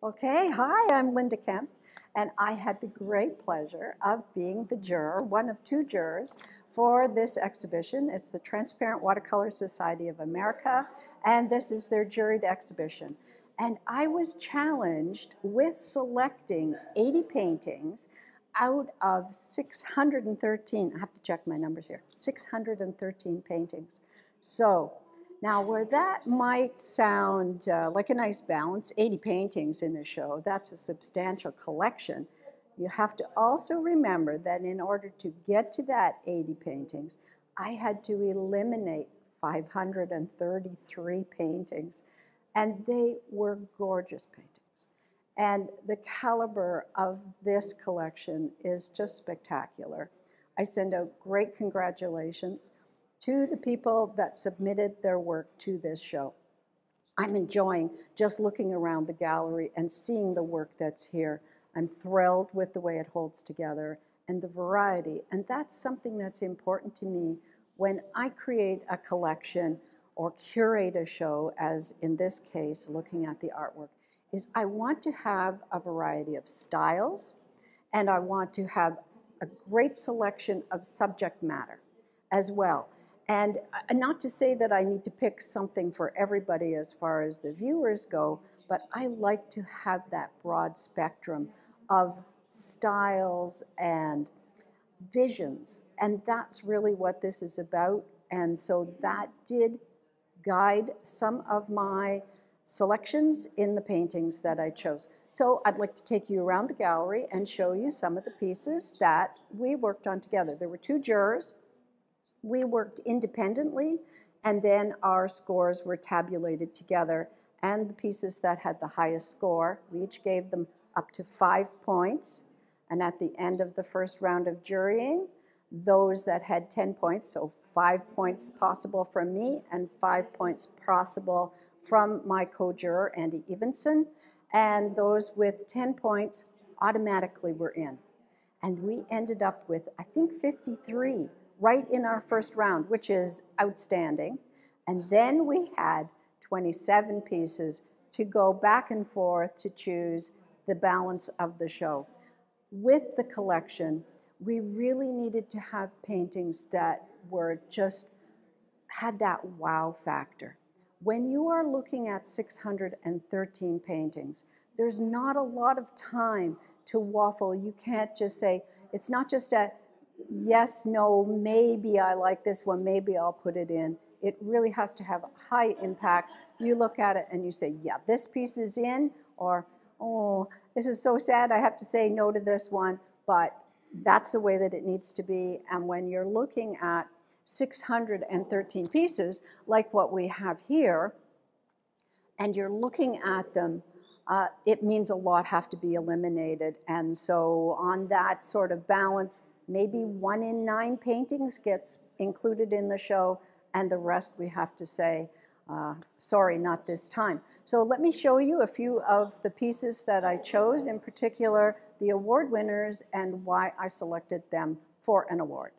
Okay, hi, I'm Linda Kemp, and I had the great pleasure of being the juror, one of two jurors, for this exhibition. It's the Transparent Watercolor Society of America, and this is their juried exhibition. And I was challenged with selecting 80 paintings out of 613, I have to check my numbers here, 613 paintings. So now, where that might sound uh, like a nice balance, 80 paintings in a show, that's a substantial collection. You have to also remember that in order to get to that 80 paintings, I had to eliminate 533 paintings, and they were gorgeous paintings. And the caliber of this collection is just spectacular. I send out great congratulations to the people that submitted their work to this show. I'm enjoying just looking around the gallery and seeing the work that's here. I'm thrilled with the way it holds together and the variety. And that's something that's important to me when I create a collection or curate a show, as in this case, looking at the artwork, is I want to have a variety of styles and I want to have a great selection of subject matter as well. And uh, not to say that I need to pick something for everybody as far as the viewers go, but I like to have that broad spectrum of styles and visions. And that's really what this is about. And so that did guide some of my selections in the paintings that I chose. So I'd like to take you around the gallery and show you some of the pieces that we worked on together. There were two jurors we worked independently, and then our scores were tabulated together. And the pieces that had the highest score, we each gave them up to five points. And at the end of the first round of jurying, those that had 10 points, so five points possible from me and five points possible from my co-juror, Andy Evansen, and those with 10 points automatically were in. And we ended up with, I think, 53 right in our first round, which is outstanding. And then we had 27 pieces to go back and forth to choose the balance of the show. With the collection, we really needed to have paintings that were just had that wow factor. When you are looking at 613 paintings, there's not a lot of time to waffle. You can't just say, it's not just a yes, no, maybe I like this one, maybe I'll put it in. It really has to have a high impact. You look at it and you say, yeah, this piece is in, or, oh, this is so sad, I have to say no to this one, but that's the way that it needs to be. And when you're looking at 613 pieces, like what we have here, and you're looking at them, uh, it means a lot have to be eliminated. And so on that sort of balance, maybe one in nine paintings gets included in the show, and the rest we have to say, uh, sorry, not this time. So let me show you a few of the pieces that I chose, in particular the award winners and why I selected them for an award.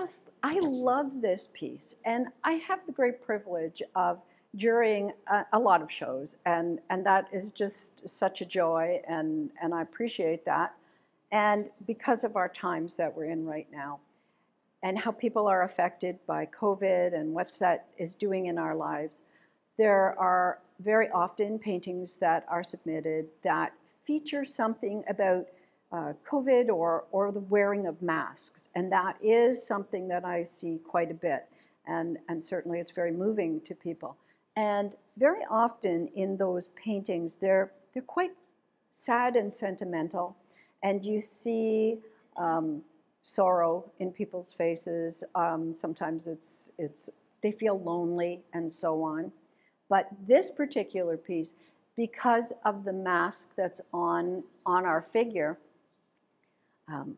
Just, I love this piece. And I have the great privilege of jurying a, a, lot of shows. And, and that is just such a joy. And, and I appreciate that. And because of our times that we're in right now and how people are affected by COVID and what's that is doing in our lives, there are very often paintings that are submitted that feature something about uh, COVID or, or the wearing of masks. And that is something that I see quite a bit. And, and certainly it's very moving to people. And very often in those paintings, they're, they're quite sad and sentimental. And you see um, sorrow in people's faces. Um, sometimes it's, it's, they feel lonely and so on. But this particular piece because of the mask that's on, on our figure, um,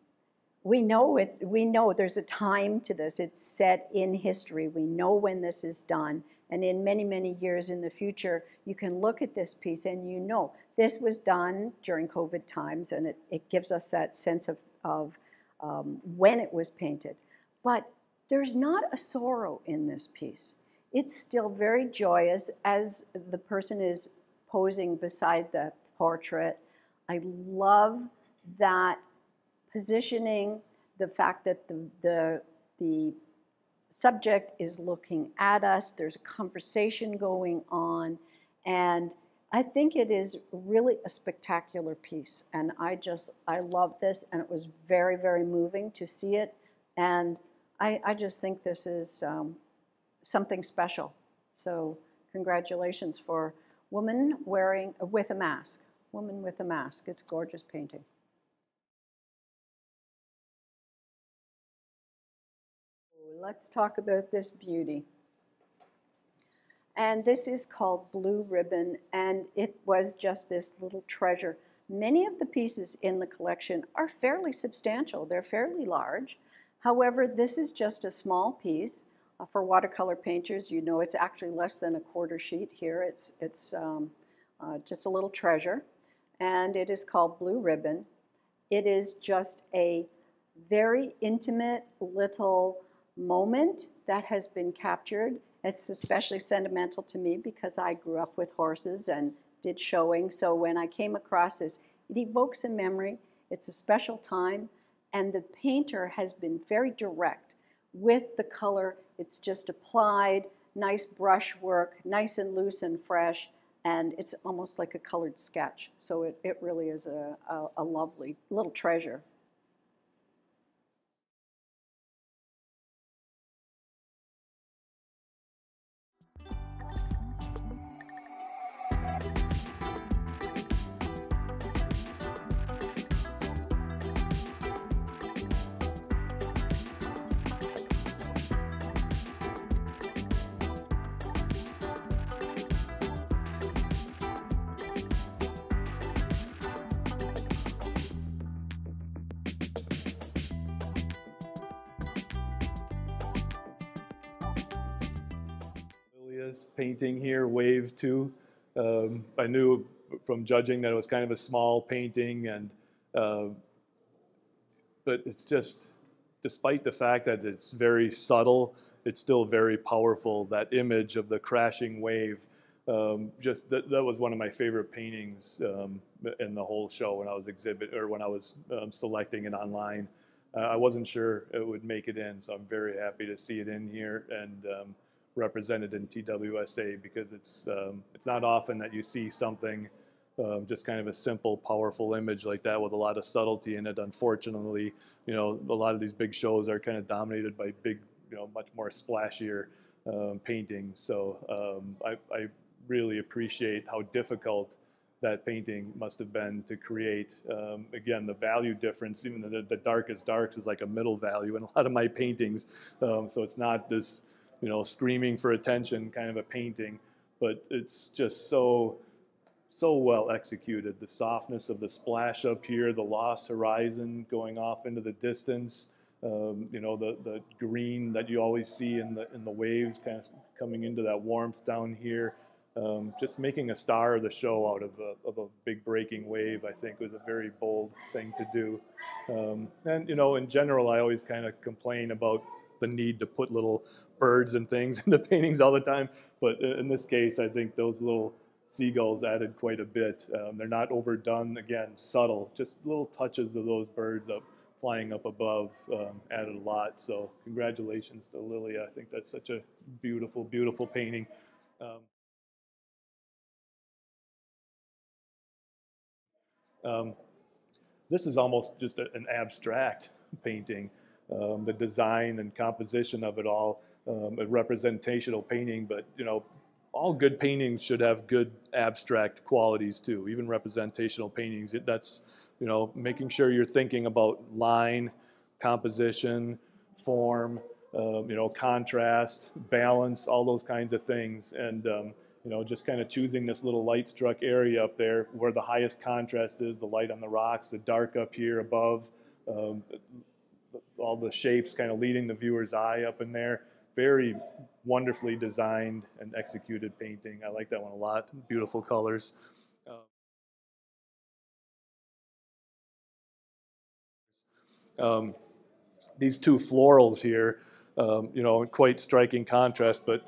we know it, we know there's a time to this. It's set in history. We know when this is done. And in many, many years in the future, you can look at this piece and you know this was done during COVID times and it, it gives us that sense of, of um, when it was painted. But there's not a sorrow in this piece. It's still very joyous as the person is posing beside the portrait. I love that positioning, the fact that the, the, the subject is looking at us, there's a conversation going on, and I think it is really a spectacular piece. And I just, I love this, and it was very, very moving to see it. And I, I just think this is um, something special. So congratulations for Woman Wearing, with a Mask. Woman with a Mask. It's gorgeous painting. Let's talk about this beauty. And this is called Blue Ribbon, and it was just this little treasure. Many of the pieces in the collection are fairly substantial. They're fairly large. However, this is just a small piece. Uh, for watercolor painters, you know it's actually less than a quarter sheet here. It's, it's um, uh, just a little treasure. And it is called Blue Ribbon. It is just a very intimate little moment that has been captured. It's especially sentimental to me because I grew up with horses and did showing. So when I came across this, it evokes a memory. It's a special time. And the painter has been very direct with the color. It's just applied, nice brush work, nice and loose and fresh. And it's almost like a colored sketch. So it, it really is a, a, a lovely little treasure. Painting here, Wave 2. Um, I knew from judging that it was kind of a small painting, and uh, but it's just, despite the fact that it's very subtle, it's still very powerful. That image of the crashing wave, um, just that, that was one of my favorite paintings um, in the whole show when I was exhibit or when I was um, selecting it online. Uh, I wasn't sure it would make it in, so I'm very happy to see it in here and um, represented in TWSA because it's um, it's not often that you see something um, just kind of a simple, powerful image like that with a lot of subtlety in it. Unfortunately, you know, a lot of these big shows are kind of dominated by big, you know, much more splashier um, paintings. So um, I, I really appreciate how difficult that painting must have been to create. Um, again, the value difference, even the, the darkest darks is like a middle value in a lot of my paintings. Um, so it's not this you know, screaming for attention kind of a painting, but it's just so, so well executed. The softness of the splash up here, the lost horizon going off into the distance, um, you know, the, the green that you always see in the, in the waves kind of coming into that warmth down here. Um, just making a star of the show out of a, of a big breaking wave, I think, was a very bold thing to do. Um, and, you know, in general, I always kind of complain about the need to put little birds and things into paintings all the time. But in this case, I think those little seagulls added quite a bit. Um, they're not overdone, again, subtle, just little touches of those birds up flying up above um, added a lot. So congratulations to Lilia. I think that's such a beautiful, beautiful painting. Um, um, this is almost just a, an abstract painting um, the design and composition of it all, um, a representational painting, but you know, all good paintings should have good abstract qualities too, even representational paintings. It, that's, you know, making sure you're thinking about line, composition, form, um, you know, contrast, balance, all those kinds of things. And um, you know, just kind of choosing this little light struck area up there where the highest contrast is, the light on the rocks, the dark up here above, um, all the shapes kind of leading the viewer's eye up in there. Very wonderfully designed and executed painting. I like that one a lot. Beautiful colors. Um, these two florals here, um, you know, quite striking contrast, but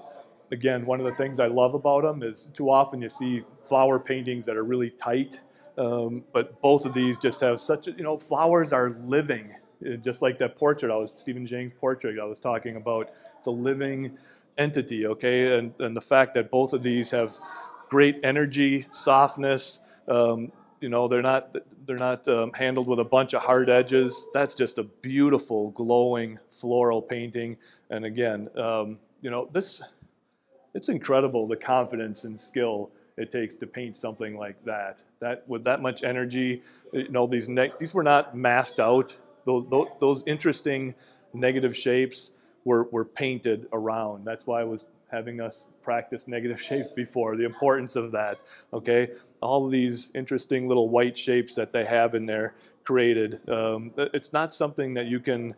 again, one of the things I love about them is too often you see flower paintings that are really tight, um, but both of these just have such, a, you know, flowers are living, just like that portrait I was, Stephen Jang's portrait I was talking about. It's a living entity, okay? And, and the fact that both of these have great energy, softness, um, you know, they're not, they're not um, handled with a bunch of hard edges. That's just a beautiful, glowing floral painting. And again, um, you know, this, it's incredible the confidence and skill it takes to paint something like that. That with that much energy, you know, these these were not masked out. Those, those, those interesting negative shapes were, were painted around. That's why I was having us practice negative shapes before, the importance of that, okay? All of these interesting little white shapes that they have in there created. Um, it's not something that you can,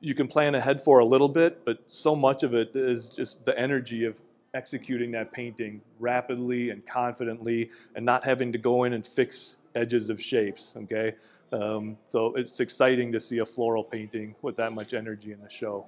you can plan ahead for a little bit, but so much of it is just the energy of executing that painting rapidly and confidently and not having to go in and fix edges of shapes, okay? Um, so it's exciting to see a floral painting with that much energy in the show.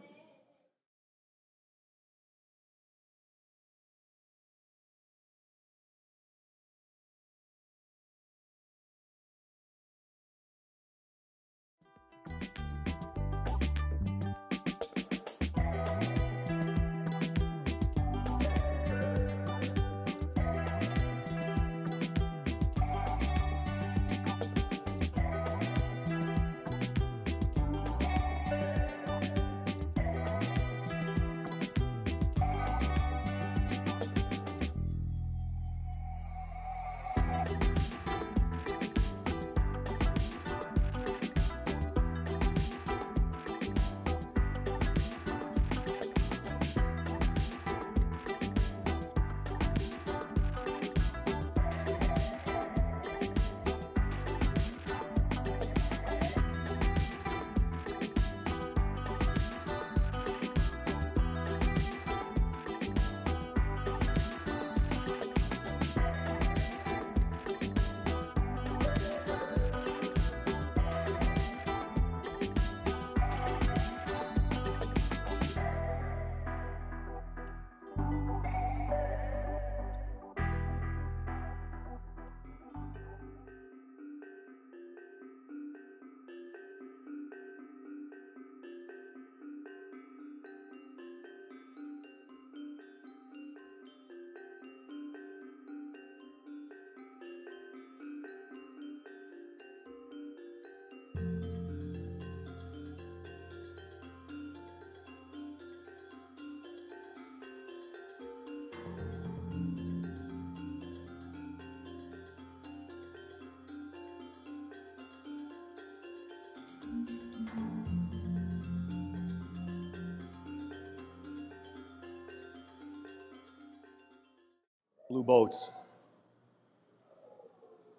Blue boats.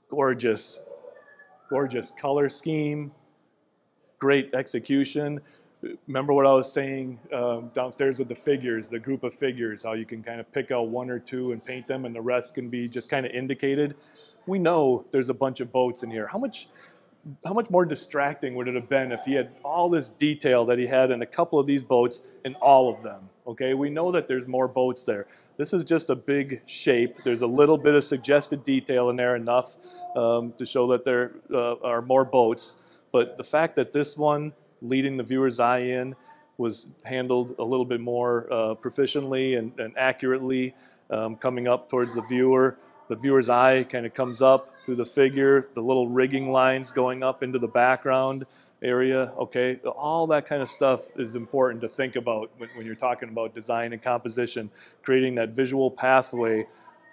Gorgeous, gorgeous color scheme, great execution. Remember what I was saying um, downstairs with the figures, the group of figures, how you can kind of pick out one or two and paint them and the rest can be just kind of indicated. We know there's a bunch of boats in here. How much how much more distracting would it have been if he had all this detail that he had in a couple of these boats in all of them? Okay, we know that there's more boats there. This is just a big shape. There's a little bit of suggested detail in there enough um, to show that there uh, are more boats. But the fact that this one, leading the viewer's eye in, was handled a little bit more uh, proficiently and, and accurately, um, coming up towards the viewer the viewer's eye kind of comes up through the figure, the little rigging lines going up into the background area, okay? All that kind of stuff is important to think about when, when you're talking about design and composition, creating that visual pathway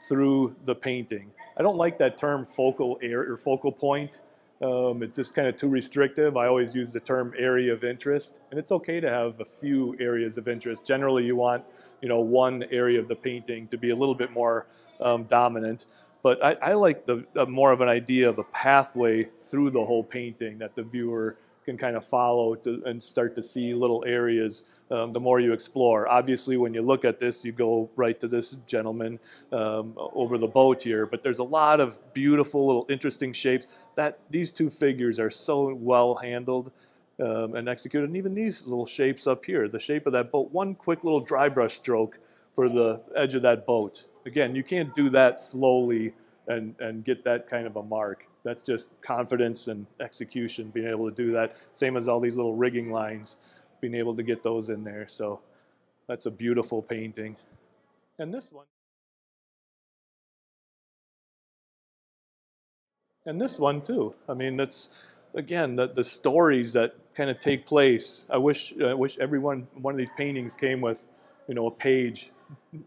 through the painting. I don't like that term focal area or focal point. Um, it's just kind of too restrictive. I always use the term area of interest, and it's okay to have a few areas of interest. Generally, you want you know one area of the painting to be a little bit more um, dominant. But I, I like the more of an idea of a pathway through the whole painting that the viewer can kind of follow to, and start to see little areas um, the more you explore. Obviously, when you look at this, you go right to this gentleman um, over the boat here, but there's a lot of beautiful little interesting shapes that these two figures are so well handled um, and executed. And even these little shapes up here, the shape of that boat, one quick little dry brush stroke for the edge of that boat. Again, you can't do that slowly and, and get that kind of a mark that's just confidence and execution, being able to do that. Same as all these little rigging lines, being able to get those in there. So that's a beautiful painting. And this one. And this one too. I mean, that's again the, the stories that kind of take place. I wish I wish everyone one of these paintings came with, you know, a page,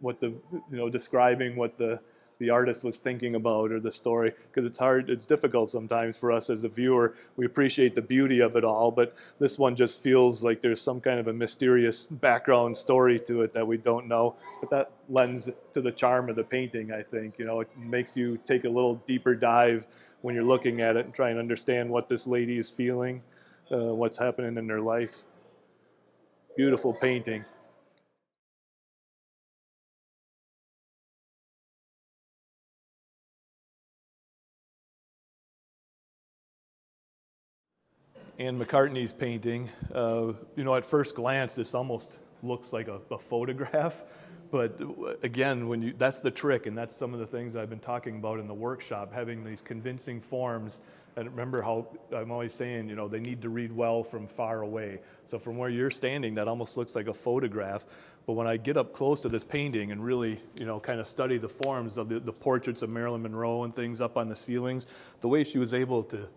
what the you know describing what the the artist was thinking about or the story because it's hard it's difficult sometimes for us as a viewer. We appreciate the beauty of it all but this one just feels like there's some kind of a mysterious background story to it that we don't know. But that lends to the charm of the painting i think you know? It makes you take a little deeper dive when you're looking at it and try and understand what this lady is feeling uh, what's happening in her life. Beautiful painting Anne McCartney's painting. Uh, you know, at first glance, this almost looks like a, a, photograph, but again, when you, that's the trick, and that's some of the things I've been talking about in the workshop, having these convincing forms. And remember how I'm always saying, you know, they need to read well from far away. So from where you're standing, that almost looks like a photograph. But when I get up close to this painting and really, you know, kind of study the forms of the, the portraits of Marilyn Monroe and things up on the ceilings, the way she was able to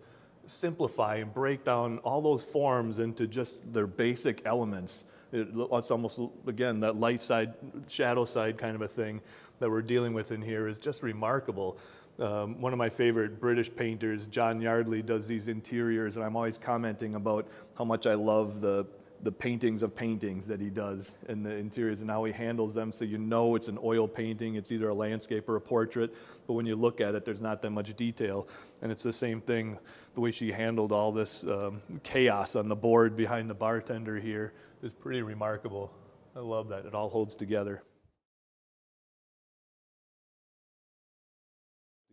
simplify and break down all those forms into just their basic elements. It, it's almost, again, that light side, shadow side kind of a thing that we're dealing with in here is just remarkable. Um, one of my favorite British painters, John Yardley, does these interiors, and I'm always commenting about how much I love the the paintings of paintings that he does in the interiors and how he handles them. So you know it's an oil painting it's either a landscape or a portrait but when you look at it there's not that much detail. And it's the same thing the way she handled all this um, chaos on the board behind the bartender here is pretty remarkable. I love that. It all holds together.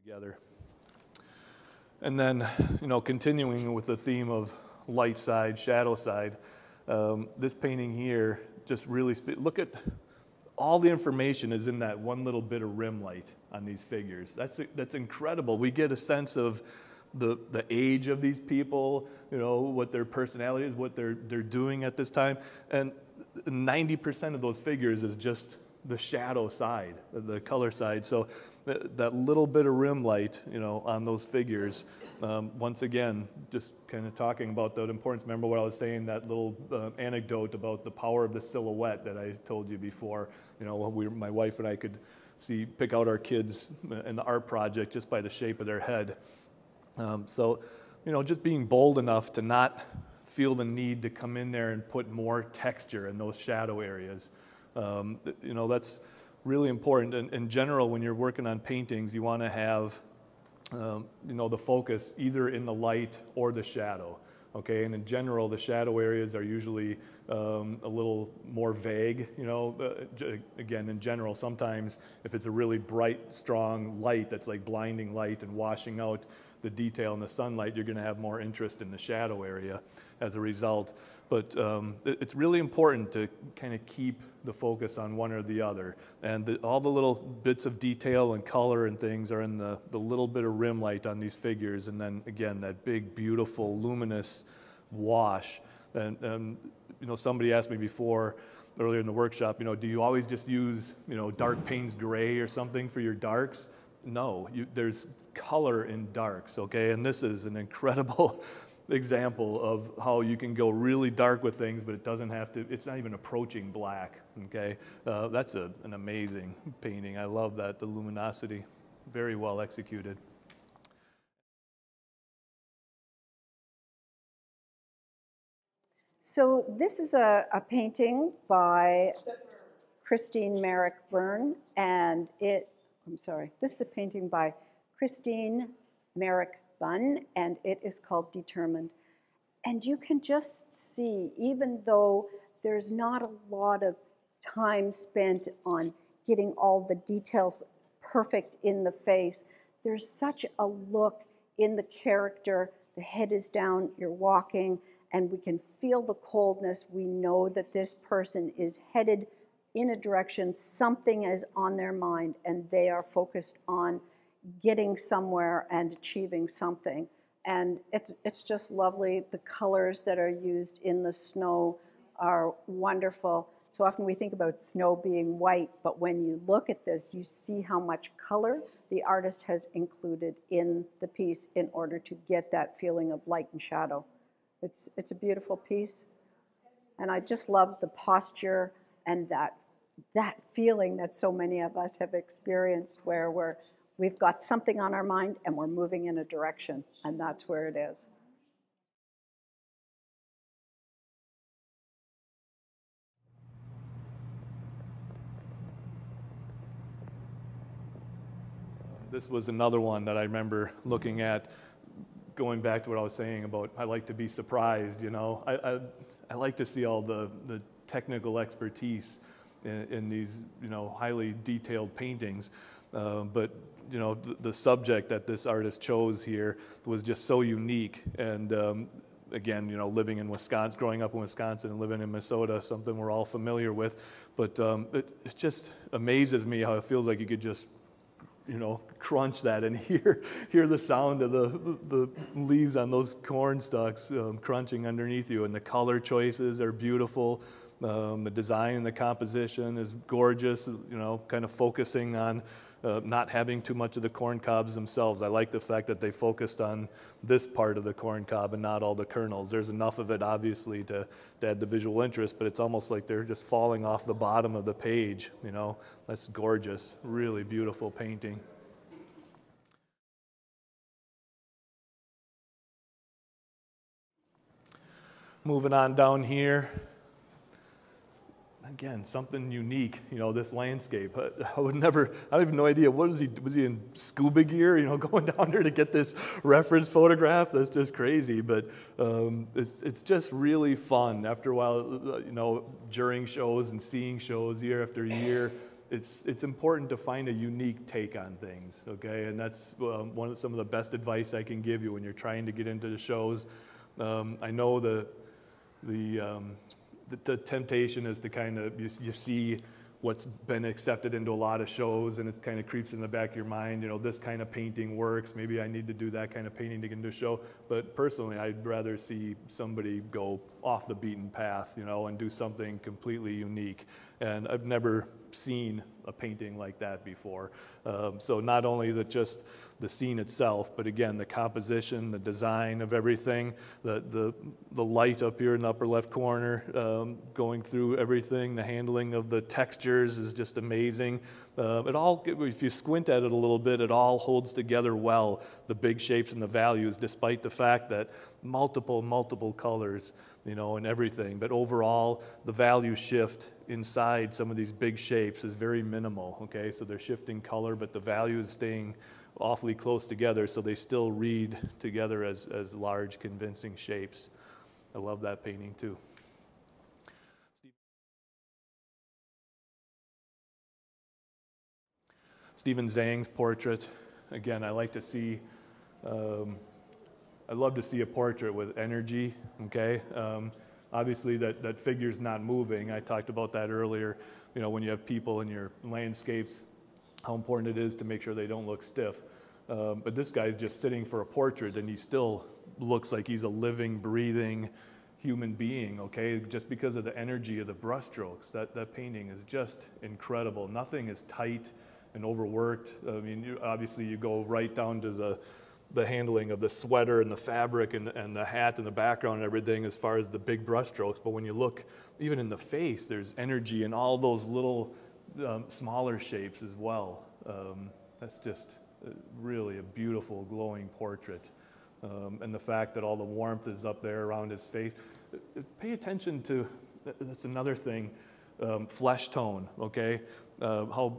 Together. And then you know continuing with the theme of light side shadow side um, this painting here just really, look at all the information is in that one little bit of rim light on these figures. That's, that's incredible. We get a sense of the, the age of these people, you know, what their personality is, what they're, they're doing at this time. And 90% of those figures is just the shadow side, the color side. So that, that little bit of rim light, you know, on those figures, um, once again, just kind of talking about that importance. Remember what I was saying, that little uh, anecdote about the power of the silhouette that I told you before. You know, we, my wife and I could see, pick out our kids in the art project just by the shape of their head. Um, so, you know, just being bold enough to not feel the need to come in there and put more texture in those shadow areas. Um, you know, that's really important. In, in, general, when you're working on paintings, you want to have, um, you know, the focus either in the light or the shadow. Okay, and in general, the shadow areas are usually um, a little more vague. You know, uh, again, in general, sometimes if it's a really bright, strong light that's like blinding light and washing out the detail in the sunlight, you're going to have more interest in the shadow area as a result. But um, it's really important to kind of keep the focus on one or the other. And the, all the little bits of detail and color and things are in the, the little bit of rim light on these figures. And then again, that big, beautiful, luminous wash. And, and you know, somebody asked me before, earlier in the workshop, you know, do you always just use, you know, dark Payne's gray or something for your darks? No, you, there's color in darks, okay? And this is an incredible example of how you can go really dark with things, but it doesn't have to, it's not even approaching black, okay? Uh, that's a, an amazing painting. I love that, the luminosity, very well executed. So this is a, a painting by Christine Merrick Byrne, and it, I'm sorry, this is a painting by Christine Merrick and it is called Determined. And you can just see, even though there's not a lot of time spent on getting all the details perfect in the face, there's such a look in the character. The head is down, you're walking, and we can feel the coldness. We know that this person is headed in a direction, something is on their mind, and they are focused on getting somewhere and achieving something. And it's, it's just lovely. The colors that are used in the snow are wonderful. So often we think about snow being white, but when you look at this, you see how much color the artist has included in the piece in order to get that feeling of light and shadow. It's, it's a beautiful piece. And I just love the posture and that, that feeling that so many of us have experienced where we're, we've got something on our mind and we're moving in a direction, and that's where it is. This was another one that I remember looking at, going back to what I was saying about I like to be surprised, you know. I, I, I like to see all the, the technical expertise in, in these, you know, highly detailed paintings. Uh, but, you know, the, the, subject that this artist chose here was just so unique. And um, again, you know, living in Wisconsin, growing up in Wisconsin and living in Minnesota, something we're all familiar with. But um, it, it just amazes me how it feels like you could just you know, crunch that and hear, hear the sound of the, the leaves on those corn stalks um, crunching underneath you. And the color choices are beautiful. Um, the design and the composition is gorgeous, you know, kind of focusing on uh, not having too much of the corn cobs themselves. I like the fact that they focused on this part of the corn cob and not all the kernels. There's enough of it, obviously, to, to add the visual interest, but it's almost like they're just falling off the bottom of the page, you know. That's gorgeous, really beautiful painting. Moving on down here, again, something unique, you know, this landscape. I, would never, I have no idea, what is he, was he in scuba gear, you know, going down there to get this reference photograph? That's just crazy, but um, it's, it's just really fun. After a while, you know, during shows and seeing shows year after year, it's, it's important to find a unique take on things, okay? And that's um, one of some of the best advice I can give you when you're trying to get into the shows. Um, I know the, the um, the, the temptation is to kind of, you, you see what's been accepted into a lot of shows and it kind of creeps in the back of your mind you know this kind of painting works maybe i need to do that kind of painting to get into a show. But personally i'd rather see somebody go off the beaten path you know and do something completely unique and i've never seen a painting like that before. Um, so not only is it just the scene itself, but again, the composition, the design of everything, the, the, the light up here in the upper left corner um, going through everything, the handling of the textures is just amazing. Uh, it all, if you squint at it a little bit, it all holds together well, the big shapes and the values, despite the fact that multiple, multiple colors, you know, and everything. But overall, the value shift inside some of these big shapes is very minimal, okay? So they're shifting color, but the value is staying awfully close together, so they still read together as, as large, convincing shapes. I love that painting too. Stephen Zhang's portrait. Again, I like to see, um, I love to see a portrait with energy, okay? Um, Obviously, that, that figure's not moving. I talked about that earlier. You know, when you have people in your landscapes, how important it is to make sure they don't look stiff. Um, but this guy's just sitting for a portrait and he still looks like he's a living, breathing human being, okay? Just because of the energy of the brushstrokes. That, that painting is just incredible. Nothing is tight and overworked. I mean, you, obviously, you go right down to the the handling of the sweater and the fabric and, and the hat and the background and everything as far as the big brushstrokes. But when you look even in the face, there's energy in all those little um, smaller shapes as well. Um, that's just uh, really a beautiful, glowing portrait. Um, and the fact that all the warmth is up there around his face. uh, pay attention to, that's another thing, um, flesh tone, okay? Uh, how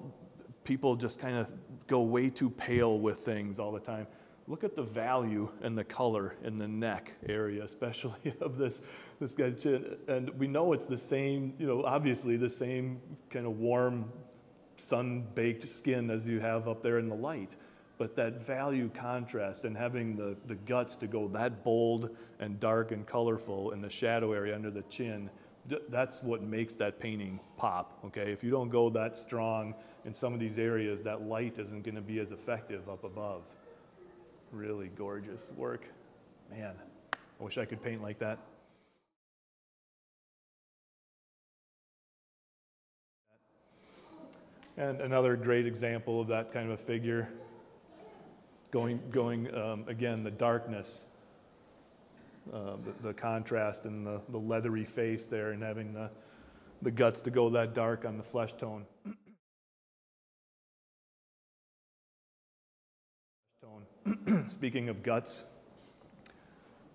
people just kind of go way too pale with things all the time. Look at the value and the color in the neck area, especially of this, this guy's chin. And we know it's the same, you know, obviously the same kind of warm, sun-baked skin as you have up there in the light. But that value contrast and having the, the guts to go that bold and dark and colorful in the shadow area under the chin, that's what makes that painting pop, okay? If you don't go that strong in some of these areas, that light isn't gonna be as effective up above. Really gorgeous work. Man, I wish I could paint like that. And another great example of that kind of a figure, going, going um, again, the darkness, uh, the, the, contrast and the, the leathery face there and having the, the guts to go that dark on the flesh tone. Speaking of guts,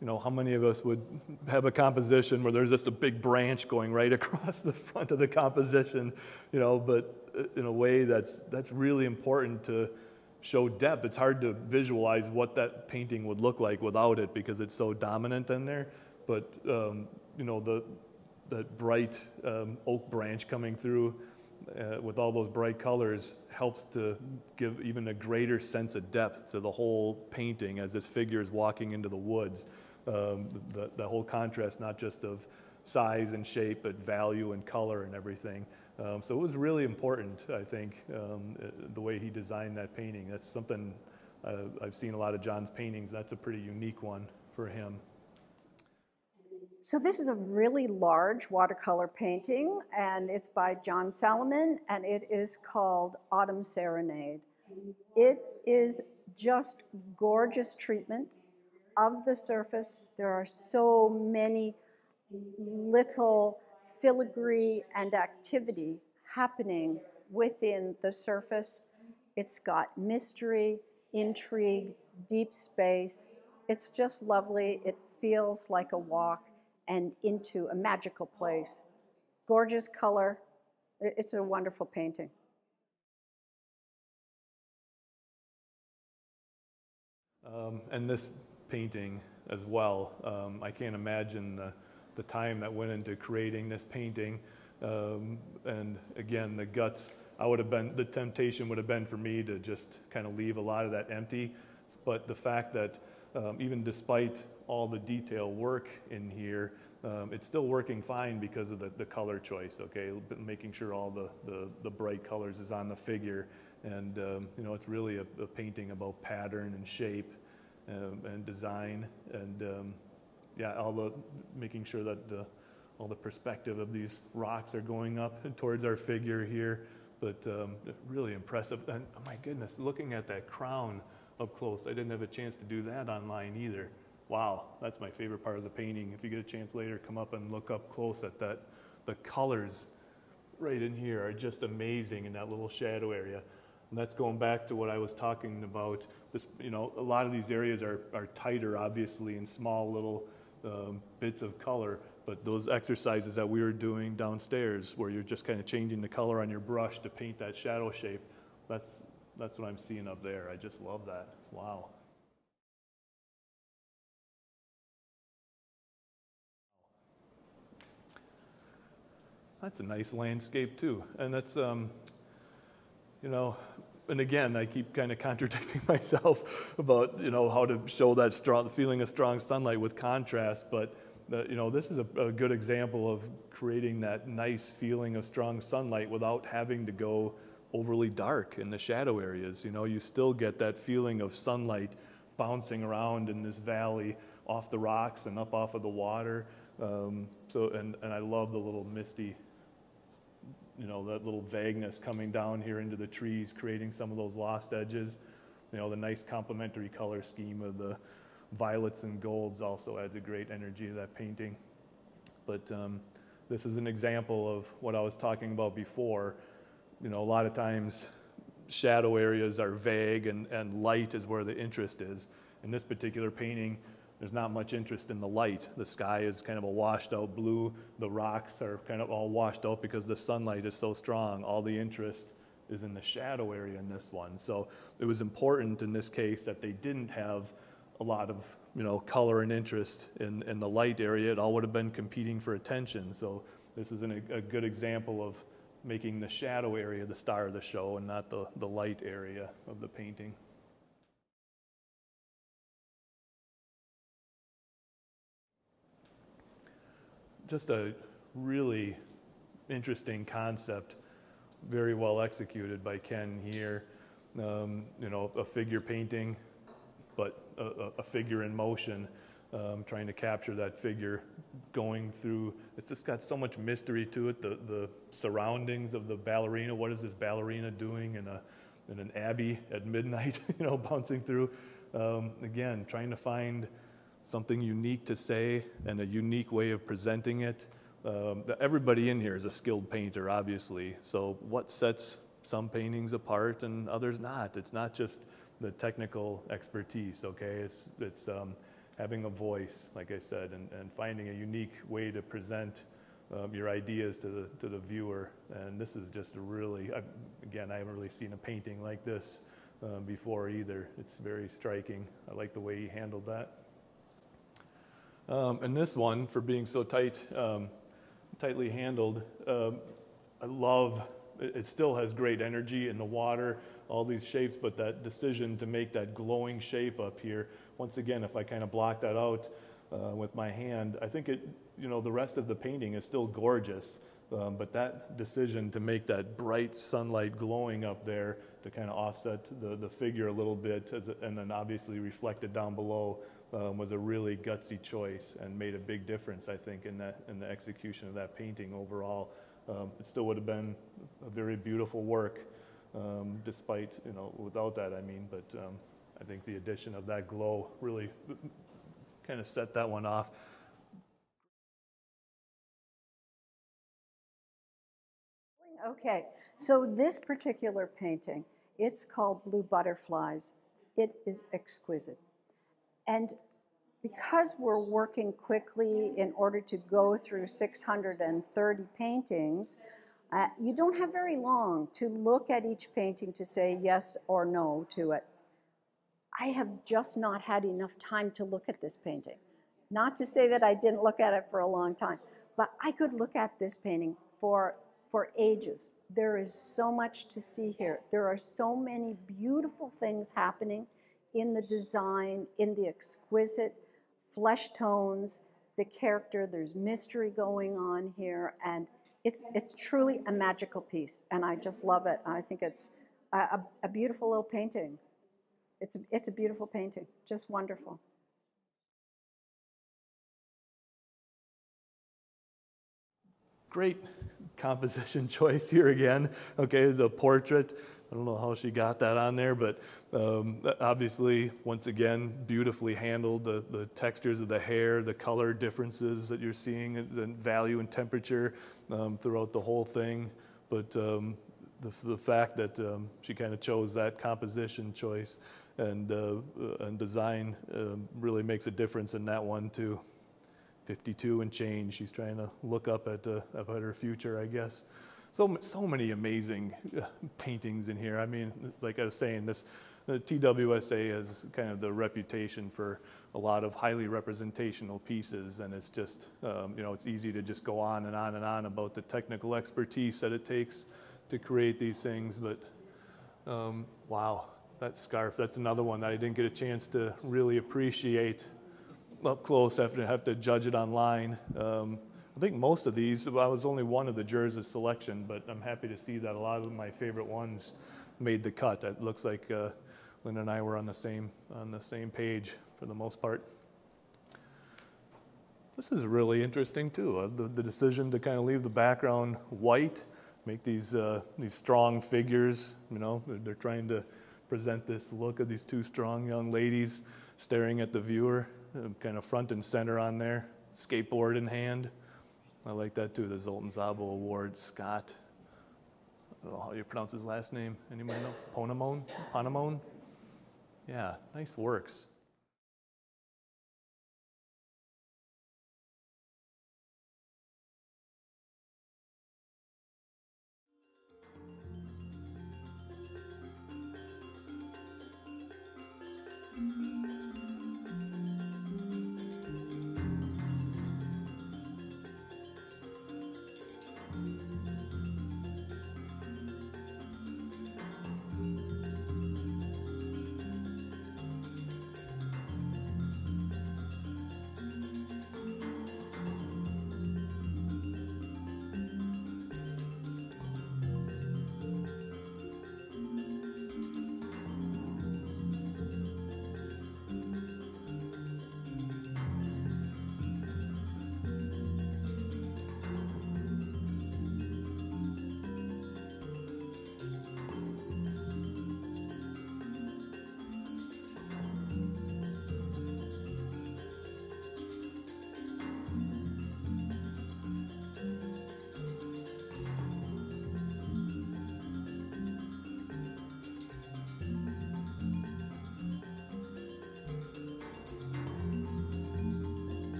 you know, how many of us would have a composition where there's just a big branch going right across the front of the composition, you know, but uh, in a way that's, that's really important to show depth. It's hard to visualize what that painting would look like without it because it's so dominant in there. But, um, you know, the, that bright um, oak branch coming through uh, with all those bright colors helps to give even a greater sense of depth to the whole painting as this figure is walking into the woods. Um, the, the whole contrast, not just of size and shape, but value and color and everything. Um, so it was really important, I think, um, uh, the way he designed that painting. That's something uh, I've seen a lot of John's paintings. That's a pretty unique one for him. So this is a really large watercolor painting, and it's by John Salomon, and it is called Autumn Serenade. It is just gorgeous treatment of the surface. There are so many little filigree and activity happening within the surface. It's got mystery, intrigue, deep space. It's just lovely. It feels like a walk and into a magical place. Gorgeous color. It's a wonderful painting. Um, and this painting as well, um, I can't imagine the, the time that went into creating this painting. Um, and again, the guts, I would have been, the temptation would have been for me to just kind of leave a lot of that empty. But the fact that um, even despite all the detail work in here, um, it's still working fine because of the, the color choice, okay? Making sure all the, the, the bright colors is on the figure. And, um, you know, it's really a, a, painting about pattern and shape um, and design. And, um, yeah, all the, making sure that the, all the perspective of these rocks are going up towards our figure here. But um, really impressive. And oh my goodness, looking at that crown up close, I didn't have a chance to do that online either wow, that's my favorite part of the painting. If you get a chance later, come up and look up close at that. The colors right in here are just amazing in that little shadow area. And that's going back to what I was talking about. This, you know, a lot of these areas are, are tighter, obviously, in small little um, bits of color. But those exercises that we were doing downstairs, where you're just kind of changing the color on your brush to paint that shadow shape, that's, that's what I'm seeing up there. I just love that. Wow. That's a nice landscape too. And that's, um, you know, and again, I keep kind of contradicting myself about, you know, how to show that strong, feeling of strong sunlight with contrast. But, uh, you know, this is a, a good example of creating that nice feeling of strong sunlight without having to go overly dark in the shadow areas. You know, you still get that feeling of sunlight bouncing around in this valley off the rocks and up off of the water. Um, so, and, and I love the little misty you know, that little vagueness coming down here into the trees, creating some of those lost edges. You know, the nice complementary color scheme of the violets and golds also adds a great energy to that painting. But um, this is an example of what I was talking about before. You know, a lot of times shadow areas are vague and, and light is where the interest is. In this particular painting, there's not much interest in the light. The sky is kind of a washed out blue. The rocks are kind of all washed out because the sunlight is so strong. All the interest is in the shadow area in this one. So it was important in this case that they didn't have a lot of you know color and interest in, in the light area. It all would have been competing for attention. So this is an, a good example of making the shadow area the star of the show and not the, the light area of the painting. Just a really interesting concept, very well executed by Ken here. Um, you know, a figure painting, but a, a figure in motion, um, trying to capture that figure going through. It's just got so much mystery to it. The the surroundings of the ballerina. What is this ballerina doing in a in an abbey at midnight? You know, bouncing through. Um, again, trying to find something unique to say and a unique way of presenting it. Um, everybody in here is a skilled painter, obviously. So what sets some paintings apart and others not? It's not just the technical expertise, okay? It's, it's um, having a voice, like I said, and, and finding a unique way to present um, your ideas to the, to the viewer. And this is just a really, I, again, I haven't really seen a painting like this um, before either. It's very striking. I like the way he handled that. Um, and this one, for being so tight, um, tightly handled, um, I love, it, it still has great energy in the water, all these shapes, but that decision to make that glowing shape up here, once again, if I kind of block that out uh, with my hand, I think it, you know, the rest of the painting is still gorgeous. Um, but that decision to make that bright sunlight glowing up there to kind of offset the, the figure a little bit, as, and then obviously reflected down below, um, was a really gutsy choice and made a big difference, I think, in, that, in the execution of that painting overall. Um, it still would have been a very beautiful work, um, despite, you know, without that, I mean, but um, I think the addition of that glow really kind of set that one off. Okay, so this particular painting, it's called Blue Butterflies. It is exquisite. And because we're working quickly in order to go through 630 paintings, uh, you don't have very long to look at each painting to say yes or no to it. I have just not had enough time to look at this painting. Not to say that I didn't look at it for a long time, but I could look at this painting for, for ages. There is so much to see here. There are so many beautiful things happening in the design, in the exquisite flesh tones, the character, there's mystery going on here, and it's, it's truly a magical piece, and I just love it. I think it's a, a, a beautiful little painting. It's a, it's a beautiful painting, just wonderful. Great composition choice here again. Okay, the portrait. I don't know how she got that on there, but um, obviously, once again, beautifully handled. The, the textures of the hair, the color differences that you're seeing, the value and temperature um, throughout the whole thing. But um, the, the fact that um, she kind of chose that composition choice and, uh, and design uh, really makes a difference in that one, too. 52 and change. She's trying to look up at, uh, at her future, I guess. So, so many amazing uh, paintings in here. I mean, like I was saying, this the TWSA has kind of the reputation for a lot of highly representational pieces, and it's just, um, you know, it's easy to just go on and on and on about the technical expertise that it takes to create these things. But um, wow, that scarf, that's another one that I didn't get a chance to really appreciate up close after I have to judge it online. Um, I think most of these, I was only one of the jurors' selection, but I'm happy to see that a lot of my favorite ones made the cut. It looks like uh, Lynn and I were on the same on the same page for the most part. This is really interesting too. Uh, the, the decision to kind of leave the background white, make these uh, these strong figures. You know, they're, they're trying to present this look of these two strong young ladies staring at the viewer kind of front and center on there, skateboard in hand. I like that too, the Zoltan Szabo Award, Scott. I don't know how you pronounce his last name. Anybody know? Ponamone? Ponamone? Yeah, nice works.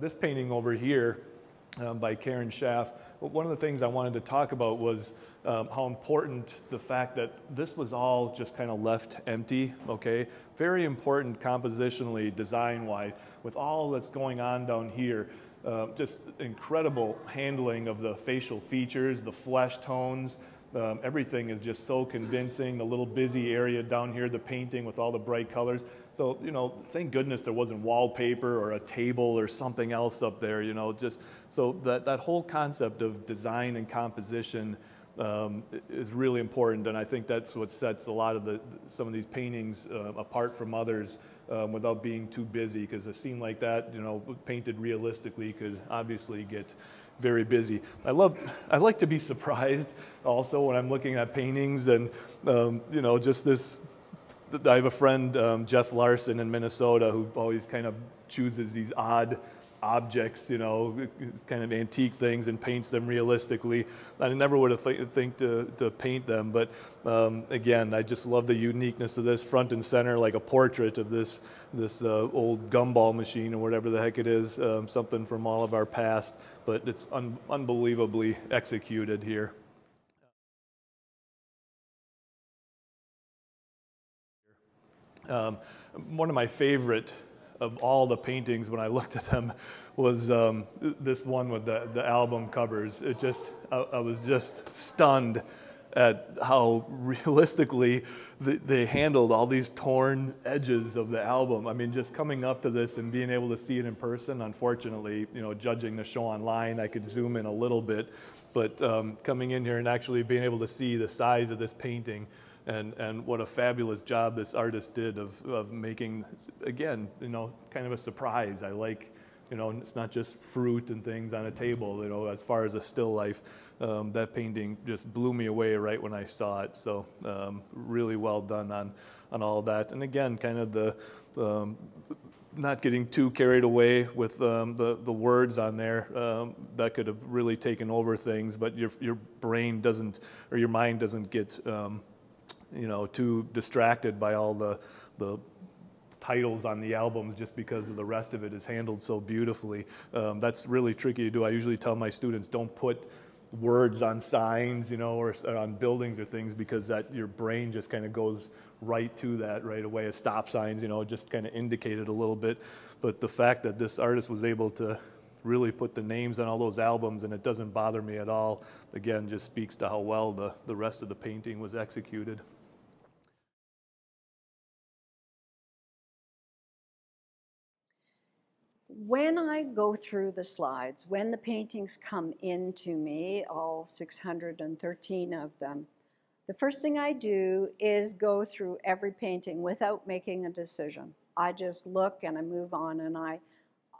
This painting over here um, by Karen Schaff, one of the things I wanted to talk about was um, how important the fact that this was all just kind of left empty, okay? Very important compositionally, design-wise, with all that's going on down here. Uh, just incredible handling of the facial features, the flesh tones, um, everything is just so convincing. The little busy area down here, the painting with all the bright colors. So, you know, thank goodness there wasn't wallpaper or a table or something else up there, you know, just so that, that whole concept of design and composition um, is really important. And I think that's what sets a lot of the, some of these paintings uh, apart from others um, without being too busy because a scene like that, you know, painted realistically could obviously get very busy. I love, I like to be surprised also when I'm looking at paintings and, um, you know, just this, I have a friend, um, Jeff Larson in Minnesota, who always kind of chooses these odd objects, you know, kind of antique things and paints them realistically. I never would have th- think to, to paint them, but um, again, I just love the uniqueness of this front and center, like a portrait of this this uh, old gumball machine or whatever the heck it is, um, something from all of our past, but it's un- unbelievably executed here. Um, one of my favorite of all the paintings when I looked at them was um, this one with the, the album covers. It just, I, I was just stunned at how realistically they handled all these torn edges of the album. I mean, just coming up to this and being able to see it in person, unfortunately, you know, judging the show online, I could zoom in a little bit, but um, coming in here and actually being able to see the size of this painting and, and what a fabulous job this artist did of, of making, again, you know, kind of a surprise. I like, you know, it's not just fruit and things on a table, you know, as far as a still life. Um, that painting just blew me away right when I saw it. So um, really well done on, on all that. And again, kind of the, um, not getting too carried away with um, the, the words on there. Um, that could have really taken over things, but your, your brain doesn't, or your mind doesn't get um, you know, too distracted by all the, the titles on the albums just because of the rest of it is handled so beautifully. Um, that's really tricky to do. I usually tell my students don't put words on signs, you know, or, or on buildings or things because that your brain just kind of goes right to that right away. As stop signs, you know, just kind of indicate it a little bit. But the fact that this artist was able to really put the names on all those albums and it doesn't bother me at all, again, just speaks to how well the, the rest of the painting was executed. When I go through the slides, when the paintings come into me, all 613 of them, the first thing I do is go through every painting without making a decision. I just look and I move on and I,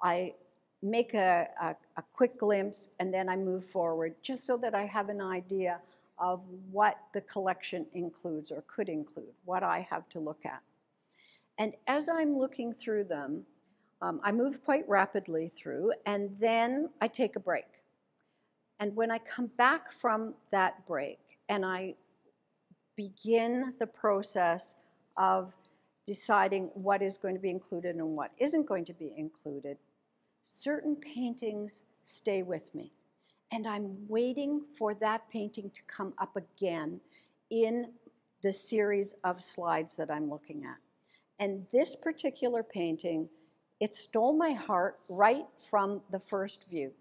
I make a, a, a quick glimpse and then I move forward just so that I have an idea of what the collection includes or could include, what I have to look at. And as I'm looking through them, um, I move quite rapidly through, and then I take a break. And when I come back from that break and I begin the process of deciding what is going to be included and what isn't going to be included, certain paintings stay with me. And I'm waiting for that painting to come up again in the series of slides that I'm looking at. And this particular painting it stole my heart right from the first view.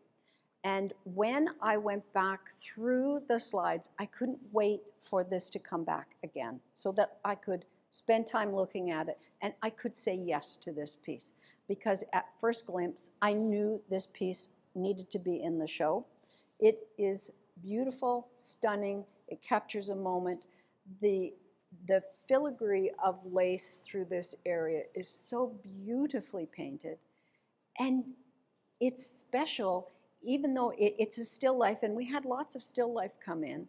And when I went back through the slides, I couldn't wait for this to come back again so that I could spend time looking at it and I could say yes to this piece. Because at first glimpse, I knew this piece needed to be in the show. It is beautiful, stunning, it captures a moment. The the filigree of lace through this area is so beautifully painted. And it's special, even though it, it's a still life, and we had lots of still life come in.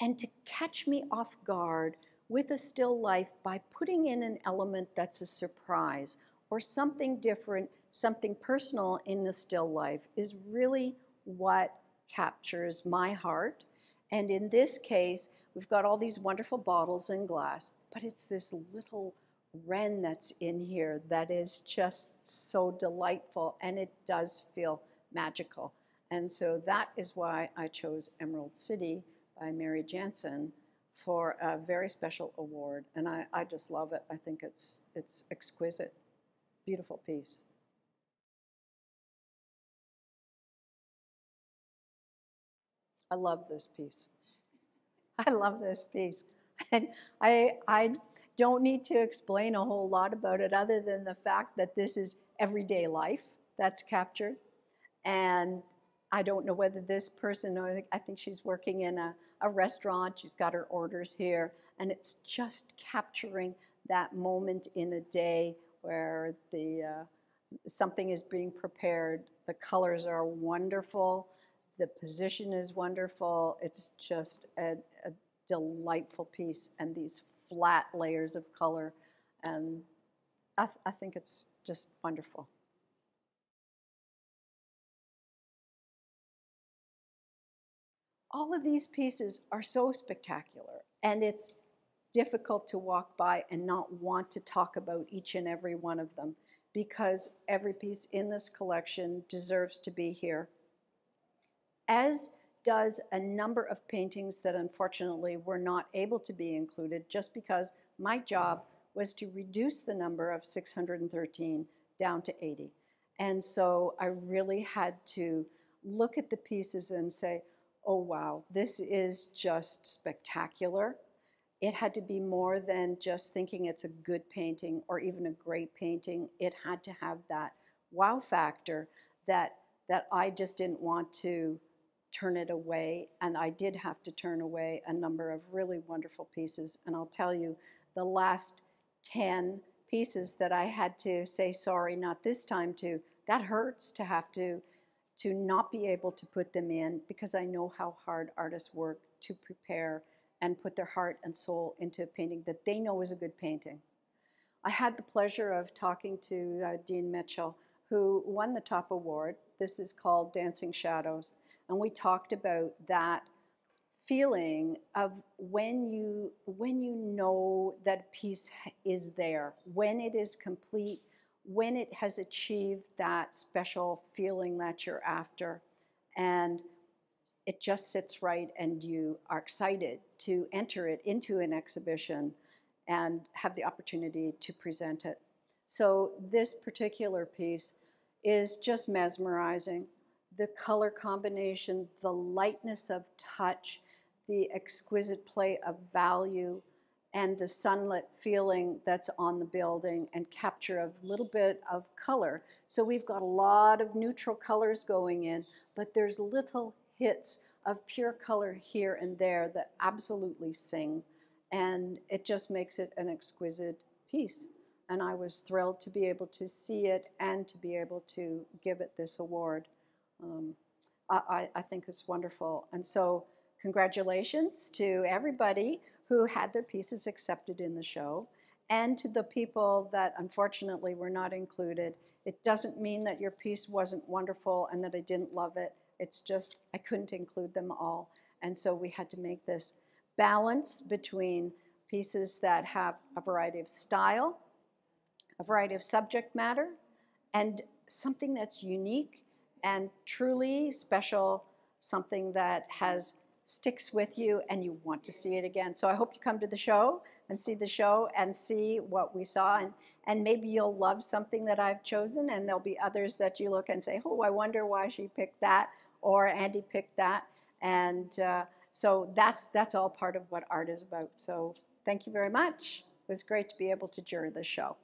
And to catch me off guard with a still life by putting in an element that's a surprise or something different, something personal in the still life is really what captures my heart. And in this case, We've got all these wonderful bottles and glass, but it's this little wren that's in here that is just so delightful and it does feel magical. And so that is why I chose Emerald City by Mary Jansen for a very special award. And I, I just love it. I think it's, it's exquisite. Beautiful piece. I love this piece. I love this piece. And I, I don't need to explain a whole lot about it other than the fact that this is everyday life that's captured. And I don't know whether this person, I think she's working in a, a restaurant, she's got her orders here, and it's just capturing that moment in a day where the uh, something is being prepared. The colors are wonderful, the position is wonderful. It's just a, a delightful piece, and these flat layers of color, and I, th- I think it's just wonderful. All of these pieces are so spectacular, and it's difficult to walk by and not want to talk about each and every one of them because every piece in this collection deserves to be here. As does a number of paintings that unfortunately were not able to be included just because my job was to reduce the number of 613 down to 80. And so I really had to look at the pieces and say, oh wow, this is just spectacular. It had to be more than just thinking it's a good painting or even a great painting. It had to have that wow factor that, that I just didn't want to turn it away. And I did have to turn away a number of really wonderful pieces. And I'll tell you, the last 10 pieces that I had to say sorry, not this time to, that hurts to have to, to not be able to put them in because I know how hard artists work to prepare and put their heart and soul into a painting that they know is a good painting. I had the pleasure of talking to uh, Dean Mitchell, who won the top award. This is called Dancing Shadows. And we talked about that feeling of when you when you know that a piece is there, when it is complete, when it has achieved that special feeling that you're after, and it just sits right, and you are excited to enter it into an exhibition and have the opportunity to present it. So this particular piece is just mesmerizing the color combination, the lightness of touch, the exquisite play of value, and the sunlit feeling that's on the building and capture of a little bit of color. So we've got a lot of neutral colors going in, but there's little hits of pure color here and there that absolutely sing. And it just makes it an exquisite piece. And I was thrilled to be able to see it and to be able to give it this award um, I, I think is wonderful. And so congratulations to everybody who had their pieces accepted in the show and to the people that unfortunately were not included. It doesn't mean that your piece wasn't wonderful and that I didn't love it. It's just I couldn't include them all. And so we had to make this balance between pieces that have a variety of style, a variety of subject matter, and something that's unique and truly special, something that has sticks with you and you want to see it again. So I hope you come to the show and see the show and see what we saw and and maybe you'll love something that I've chosen and there'll be others that you look and say, oh, I wonder why she picked that or Andy picked that. And uh, so that's that's all part of what art is about. So thank you very much. It was great to be able to jury the show.